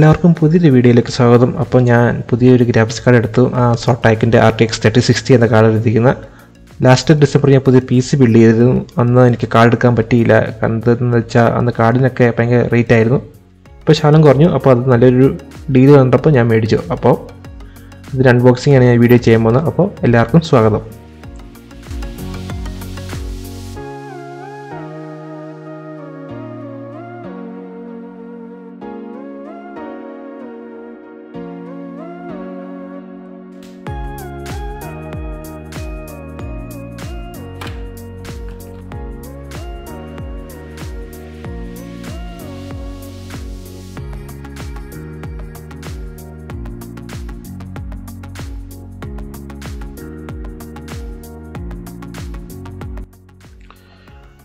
എല്ലാവർക്കും പുതിയൊരു വീഡിയോയിലേക്ക് സ്വാഗതം. അപ്പോൾ ഞാൻ പുതിയൊരു ഗ്രാഫിക്സ് കാർഡ് എടുത്തു. സോട്ടാക്കിന്റെ R T X thirty sixty എന്ന കാർഡ് എടുത്തിരിക്കുന്ന. ലാസ്റ്റ് ഡിസംബർ ഞാൻ പുതിയ പി സി ബിൽഡ് ചെയ്തിരുന്നു. അന്ന് എനിക്ക് കാർഡ് എടുക്കാൻ പറ്റിയില്ല. എന്താണെന്ന് വെച്ചാൽ അന്ന് കാർഡിനൊക്കെ ഭയങ്കര റേറ്റ് ആയിരുന്നു. ഇപ്പോൾ ശാലം കുറഞ്ഞു. അപ്പോൾ അത് നല്ലൊരു ഡീൽ കണ്ടപ്പോൾ ഞാൻ മേടിച്ചു. അപ്പോൾ ഇതിന് അൺബോക്സിംഗ് ആണ് ഞാൻ വീഡിയോ ചെയ്യാൻ പോകുന്നത്. അപ്പോൾ എല്ലാവർക്കും സ്വാഗതം.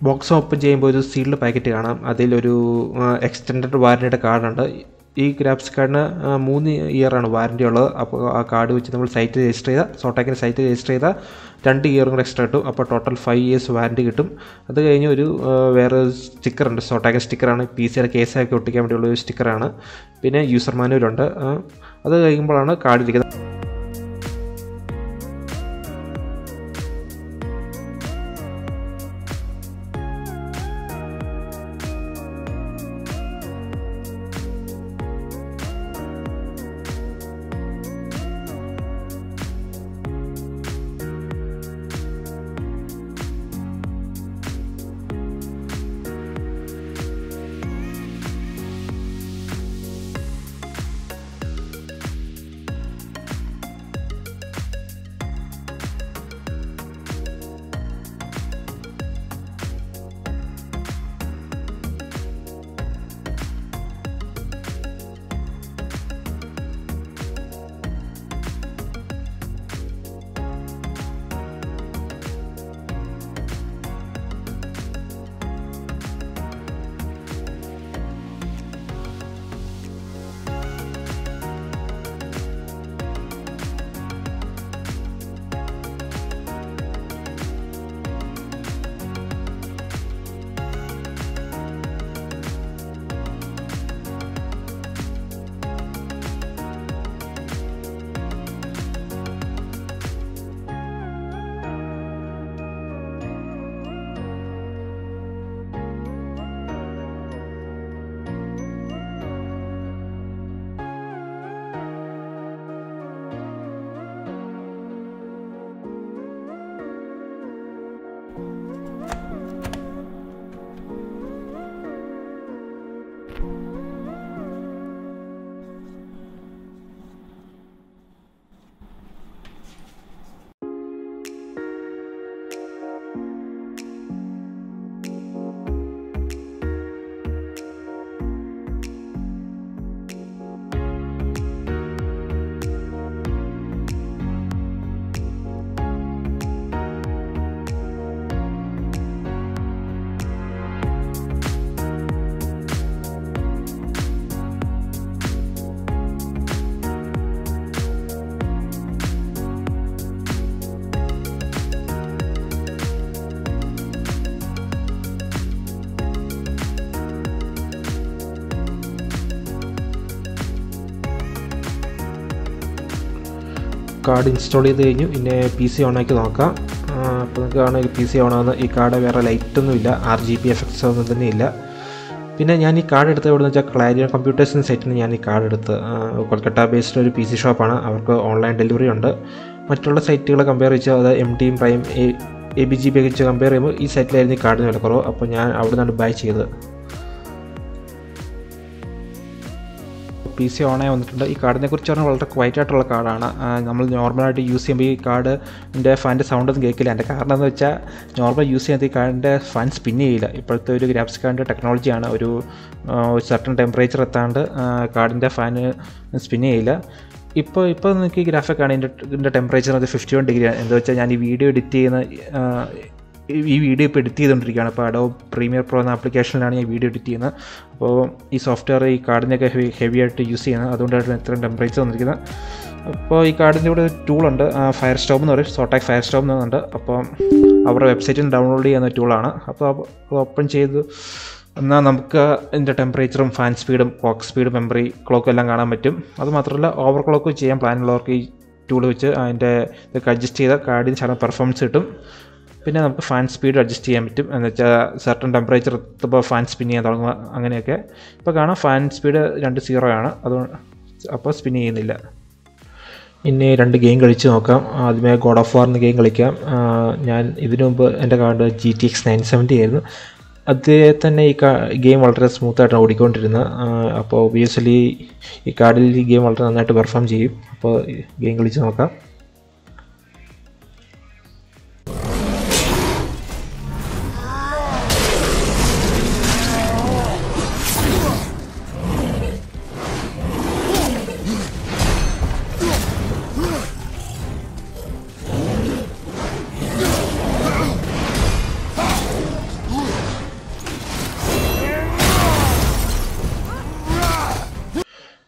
ബോക്സ് ഓപ്പൺ ചെയ്യുമ്പോൾ ഒരു സീൽഡ് പാക്കറ്റ് കാണാം. അതിലൊരു എക്സ്റ്റൻഡഡ് വാറന്റിയുടെ കാർഡുണ്ട് ഈ ഗ്രാഫിക്സ് കാർഡിന് മൂന്ന് ഇയറാണ് വാറന്റി ഉള്ളത്. അപ്പോൾ ആ കാർഡ് വെച്ച് നമ്മൾ സൈറ്റ് രജിസ്റ്റർ ചെയ്താൽ സോട്ടാക്കിന്റെ സൈറ്റ് രജിസ്റ്റർ ചെയ്താൽ രണ്ട് ഇയറും കൂടെ എക്സ്ട്രാ കിട്ടും. അപ്പോൾ ടോട്ടൽ ഫൈവ് ഇയേഴ്സ് വാറന്റി കിട്ടും. അത് കഴിഞ്ഞ് ഒരു വേറെ സ്റ്റിക്കറുണ്ട് സോട്ടാക്കിൻ സ്റ്റിക്കറാണ് പി സിയുടെ കേസൊക്കെ ഒട്ടിക്കാൻ വേണ്ടിയുള്ള ഒരു സ്റ്റിക്കറാണ് പിന്നെ യൂസർ മാനുവലുണ്ട് അത് കഴിയുമ്പോഴാണ് കാർഡ് ഇരിക്കുന്നത്. കാർഡ് ഇൻസ്റ്റാൾ ചെയ്ത് കഴിഞ്ഞു. പിന്നെ പി സി ഓണാക്കി നോക്കാം. അപ്പോൾ നിങ്ങൾക്ക് കാണാം പി സി ഓണാകുന്ന ഈ കാർഡ് വേറെ ലൈറ്റൊന്നുമില്ല ആർ ജി പി എഫക്ട്സ് ഒന്നും തന്നെ ഇല്ല. പിന്നെ ഞാൻ ഈ കാർഡ് എടുത്തത് എവിടെ വെച്ചാൽ ക്ലാരിയൻ കമ്പ്യൂട്ടേഴ്സിന് സൈറ്റിൽ നിന്ന് ഞാൻ ഈ കാർഡ് എടുത്ത് കൊൽക്കത്ത ബേസ്ഡ് ഒരു പി സി ഷോപ്പാണ് അവർക്ക് ഓൺലൈൻ ഡെലിവറി ഉണ്ട്. മറ്റുള്ള സൈറ്റുകളെ കമ്പയർ വെച്ചാൽ അത് എം ടിയും prime A B G B വെച്ച് കമ്പയർ ചെയ്യുമ്പോൾ ഈ സൈറ്റിലായിരുന്നു ഈ കാർഡിന് വില കുറവ്. അപ്പോൾ ഞാൻ അവിടെ നിന്നാണ് ബൈ ചെയ്തത്. പി സി ഓണായി വന്നിട്ടുണ്ട്. ഈ കാർഡിനെ കുറിച്ച് പറഞ്ഞാൽ വളരെ ക്വൈറ്റ് ആയിട്ടുള്ള കാർഡാണ്. നമ്മൾ നോർമലായിട്ട് യൂസ് ചെയ്യുമ്പോൾ ഈ കാർഡിന്റെ ഫാന്റെ സൗണ്ട് ഒന്നും കേൾക്കില്ല. എന്റെ കാരണം എന്ന് വെച്ചാൽ നോർമൽ യൂസ് ചെയ്യുന്നത് ഈ കാർഡിന്റെ ഫാൻ സ്പിൻ ചെയ്യില്ല. ഇപ്പോഴത്തെ ഒരു ഗ്രാഫിക്സ് കാർഡിന്റെ ടെക്നോളജിയാണ് ഒരു സർട്ടൺ ടെമ്പറേച്ചർ എത്താണ്ട് കാർഡിന്റെ ഫാൻ സ്പിൻ ചെയ്യില്ല. ഇപ്പോൾ ഇപ്പോൾ നിങ്ങൾക്ക് ഈ ഗ്രാഫിക് ആണ് ഇതിന്റെ ടെമ്പറേച്ചർ അത് ഫിഫ്റ്റി വൺ ഡിഗ്രിയാണ് എന്താ വെച്ചാൽ ഞാൻ ഈ വീഡിയോ എഡിറ്റ് ചെയ്യുന്ന ഈ വീഡിയോ ഇപ്പോൾ എഡിറ്റ് ചെയ്തുകൊണ്ടിരിക്കുകയാണ് അപ്പോൾ അഡോ പ്രീമിയർ പ്രോ എന്ന ആപ്ലിക്കേഷനിലാണ് ഞാൻ വീഡിയോ എഡിറ്റ് ചെയ്യുന്നത്. അപ്പോൾ ഈ സോഫ്റ്റ്വെയർ ഈ കാർഡിനൊക്കെ ഹെവി ഹെവി ആയിട്ട് യൂസ് ചെയ്യുന്നത്. അതുകൊണ്ടാണ് ഇത്രയും ടെമ്പറേച്ചർ വന്നിരിക്കുന്നത്. അപ്പോൾ ഈ കാർഡിന്റെ കൂടെ ടൂളുണ്ട് ഫയർ സ്റ്റോം എന്ന് പറയും. സോട്ടാക് ഫയർ സ്റ്റോം എന്നുണ്ട് അപ്പോൾ അവരുടെ വെബ്സൈറ്റിൽ നിന്ന് ഡൗൺലോഡ് ചെയ്യുന്ന ടൂളാണ് അപ്പോൾ അത് ഓപ്പൺ ചെയ്ത് എന്നാൽ നമുക്ക് ഇതിന്റെ ടെമ്പറേച്ചറും ഫാൻ സ്പീഡും ക്ലോക്ക് സ്പീഡ് മെമ്മറി ക്ലോക്കും എല്ലാം കാണാൻ പറ്റും. അതുമാത്രമല്ല ഓവർ ക്ലോക്ക് ചെയ്യാൻ പ്ലാനുള്ളവർക്ക് ഈ ടൂൾ വെച്ച് അതിന്റെ ഇതൊക്കെ അഡ്ജസ്റ്റ് ചെയ്താൽ കാർഡിന് ശകലം പെർഫോമൻസ് കിട്ടും. പിന്നെ നമുക്ക് ഫാൻ സ്പീഡ് അഡ്ജസ്റ്റ് ചെയ്യാൻ പറ്റും. എന്ന് വെച്ചാൽ സർട്ടൺ ടെമ്പറേച്ചർ എത്തുമ്പോൾ ഫാൻ സ്പിൻ ചെയ്യാൻ തുടങ്ങുക അങ്ങനെയൊക്കെ. ഇപ്പോൾ കാണാം ഫാൻ സ്പീഡ് രണ്ട് സീറോ ആണ്. അതുകൊണ്ട് അപ്പോൾ സ്പിൻ ചെയ്യുന്നില്ല. ഇനി രണ്ട് ഗെയിം കളിച്ച് നോക്കാം. ആദ്യമേ ഗോഡ് ഓഫ് എന്ന ഗെയിം കളിക്കാം. ഞാൻ ഇതിനു മുമ്പ് എന്റെ card G T X nine seventy ആയിരുന്നു. അതേ തന്നെ ഈ ഗെയിം വളരെ സ്മൂത്തായിട്ടാണ് ഓടിക്കൊണ്ടിരുന്നത്. അപ്പോൾ ഒബിയസ്ലി ഈ കാർഡിൽ ഈ ഗെയിം വളരെ നന്നായിട്ട് പെർഫോം ചെയ്യും. അപ്പോൾ ഗെയിം കളിച്ച് നോക്കാം.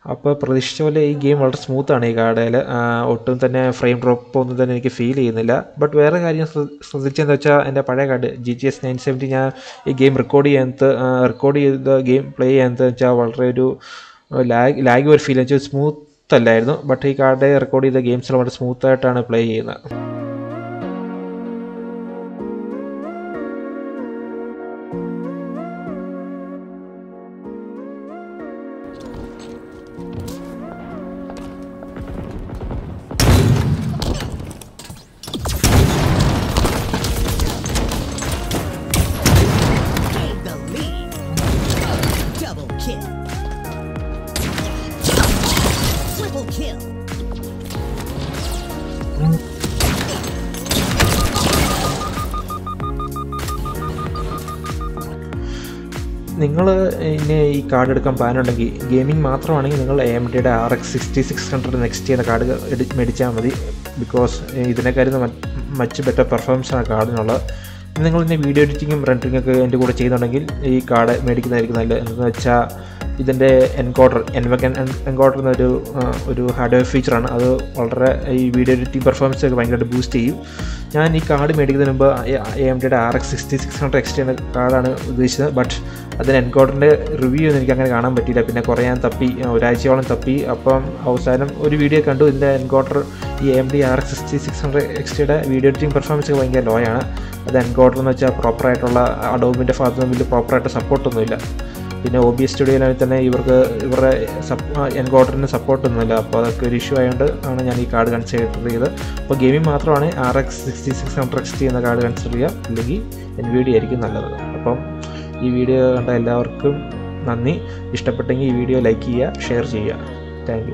അപ്പോൾ പ്രതീക്ഷിച്ച പോലെ ഈ ഗെയിം വളരെ സ്മൂത്താണ് ഈ കാർഡയിൽ ഒട്ടും തന്നെ ഫ്രെയിം ഡ്രോപ്പ് ഒന്നും തന്നെ എനിക്ക് ഫീൽ ചെയ്യുന്നില്ല. ബട്ട് വേറെ കാര്യം ശ്ര- ശ്രദ്ധിച്ചതെന്ന് വെച്ചാൽ എന്റെ പഴയ card G T S nine seventy ഞാൻ ഈ ഗെയിം റെക്കോർഡ് ചെയ്യാത്ത റെക്കോർഡ് ചെയ്ത ഗെയിം പ്ലേ ചെയ്യാത്ത വെച്ചാൽ വളരെ ഒരു ലാഗ് ലാഗ് ഒരു ഫീൽ വെച്ചാൽ സ്മൂത്ത് അല്ലായിരുന്നു. ബട്ട് ഈ കാർഡ് റെക്കോർഡ് ചെയ്ത ഗെയിംസ് വളരെ സ്മൂത്തായിട്ടാണ് പ്ലേ ചെയ്യുന്നത്. Kill. നിങ്ങൾ ഇനി ഈ കാർഡ് എടുക്കാൻ പ്ലാൻ ഉണ്ടെങ്കിൽ ഗെയിമിംഗ് മാത്രമാണെങ്കിൽ നിങ്ങൾ എ ഡിയുടെ R X sixty six hundred next ചെയ്യുന്ന കാർഡ് എടു മേടിച്ചാൽ മതി. ബിക്കോസ് ഇതിനെക്കാരുന്ന മച്ച് ബെറ്റർ പെർഫോമൻസ് ആണ് കാർഡിനുള്ളത് നിങ്ങൾ ഇനി വീഡിയോ എഡിറ്റിങ്ങും റെൻഡറിങ്ങൊക്കെ എന്റെ കൂടെ ചെയ്യുന്നുണ്ടെങ്കിൽ ഈ കാർഡ് മേടിക്കുന്നതായിരിക്കും നല്ലത്. എന്താണെന്ന് വെച്ചാൽ ഇതിന്റെ എൻകോഡർ എൻവെക്കൻ എൻകോഡർ എന്നൊരു ഒരു ഹാർഡ്വെയർ ഫീച്ചറാണ് അത് വളരെ ഈ വീഡിയോ എഡിറ്റിംഗ് പെർഫോമൻസ് ഒക്കെ ഭയങ്കരമായിട്ട് ബൂസ്റ്റ് ചെയ്യും. ഞാൻ ഈ കാർഡ് മേടിക്കുന്നതിന് മുമ്പ് എ എം ഡിയുടെ R X sixty six hundred X T എന്ന കാർഡാണ് ഉദ്ദേശിച്ചത്. ബട്ട് അതിന് എൻകോഡറിന്റെ റിവ്യൂ ഒന്നും എനിക്ക് അങ്ങനെ കാണാൻ പറ്റിയില്ല. പിന്നെ കുറേ ഞാൻ തപ്പി ഒരാഴ്ചയോളം തപ്പി. അപ്പം അവസാനം ഒരു വീഡിയോ കണ്ടു. ഇതിന്റെ എൻകോഡർ ഈ M D R X sixty six hundred എക്സ്റ്റിയുടെ video editing performance ഒക്കെ ഭയങ്കര ലോ ആണ്. അത് എൻകോഡർ എന്ന് വെച്ചാൽ പ്രോപ്പറായിട്ടുള്ള അഡോബിന്റെ ഭാഗത്തുനിന്ന് വലിയ പ്രോപ്പറായിട്ട് സപ്പോർട്ടൊന്നുമില്ല പിന്നെ ഒ ബി എസ് സ്റ്റുഡിയോയിലാണെങ്കിൽ തന്നെ ഇവർക്ക് ഇവരുടെ എൻകോഡറിന് സപ്പോർട്ടൊന്നുമില്ല അപ്പോൾ അതൊക്കെ ഒരു ഇഷ്യൂ ആയതുകൊണ്ട് ആണ് ഞാൻ ഈ കാർഡ് കൺസിഡർ ചെയ്തത് അപ്പോൾ ഗെയിമിംഗ് മാത്രമാണ് R X sixty six hundred X T എന്ന കാർഡ് കൺസിഡർ ചെയ്യുക. അല്ലെങ്കിൽ എൻ വി ഡി ആയിരിക്കും നല്ലത്. അപ്പം ഈ വീഡിയോ കണ്ട എല്ലാവർക്കും നന്ദി. ഇഷ്ടപ്പെട്ടെങ്കിൽ ഈ വീഡിയോ ലൈക്ക് ചെയ്യുക ഷെയർ ചെയ്യുക. താങ്ക്